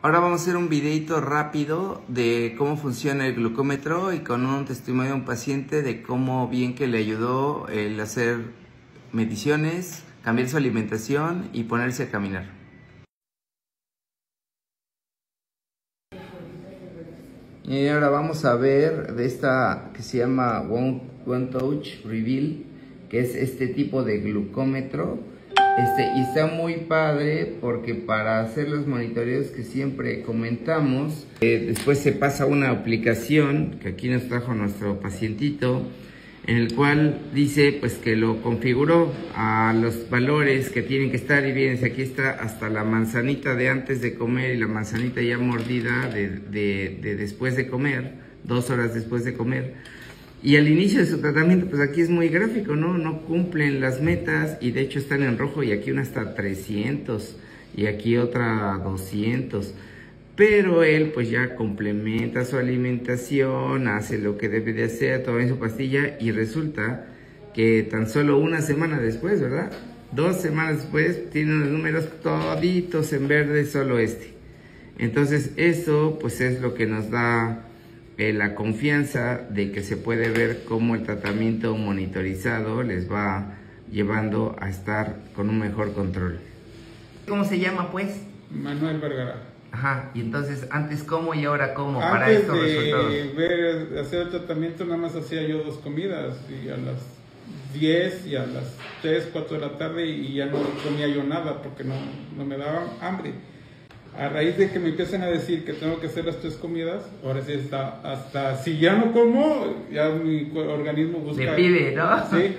Ahora vamos a hacer un videito rápido de cómo funciona el glucómetro y con un testimonio de un paciente de cómo bien que le ayudó el hacer mediciones, cambiar su alimentación y ponerse a caminar. Y ahora vamos a ver de esta que se llama One, One Touch Reveal, que es este tipo de glucómetro este, y está muy padre porque para hacer los monitoreos que siempre comentamos, eh, después se pasa una aplicación que aquí nos trajo nuestro pacientito, en el cual dice pues que lo configuró a los valores que tienen que estar. Y bien, aquí está hasta la manzanita de antes de comer y la manzanita ya mordida de después de comer, dos horas después de comer y al inicio de su tratamiento, pues aquí es muy gráfico, ¿no? No cumplen las metas y de hecho están en rojo y aquí una hasta 300 y aquí otra 200. Pero él pues ya complementa su alimentación, hace lo que debe de hacer, toma su pastilla y resulta que tan solo una semana después, ¿verdad? Dos semanas después tiene los números toditos en verde, solo este. Entonces eso pues es lo que nos da eh, la confianza de que se puede ver cómo el tratamiento monitorizado les va llevando a estar con un mejor control. ¿Cómo se llama pues? Manuel Vergara. Ajá, y entonces antes cómo y ahora cómo antes para estos de Ver, hacer el tratamiento nada más hacía yo dos comidas y a las 10 y a las 3, 4 de la tarde y ya no comía yo nada porque no, no me daba hambre a raíz de que me empiezan a decir que tengo que hacer las tres comidas, ahora sí está, hasta si ya no como, ya mi organismo busca... Me pide, ¿no? Sí,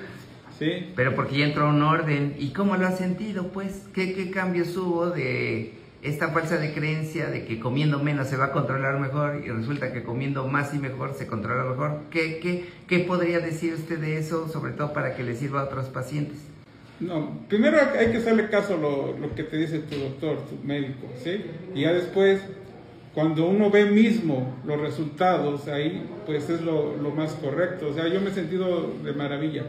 sí. Pero porque ya entró un orden. ¿Y cómo lo has sentido, pues? ¿Qué, qué cambios hubo de esta falsa de creencia de que comiendo menos se va a controlar mejor y resulta que comiendo más y mejor se controla mejor? ¿Qué, qué, qué podría decir usted de eso, sobre todo para que le sirva a otros pacientes? No, primero hay que hacerle caso a lo, lo, que te dice tu doctor, tu médico, ¿sí? Y ya después, cuando uno ve mismo los resultados ahí, pues es lo, lo más correcto. O sea, yo me he sentido de maravilla,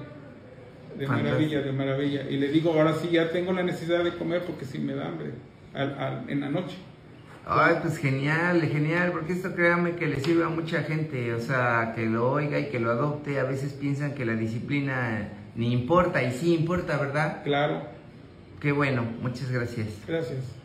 de maravilla, de maravilla. Y le digo, ahora sí ya tengo la necesidad de comer porque si me da hambre en la noche. Ay, pues genial, genial, porque esto créame que le sirve a mucha gente, o sea, que lo oiga y que lo adopte. A veces piensan que la disciplina ni importa, y sí importa, ¿verdad? Claro. Qué bueno, muchas gracias. Gracias.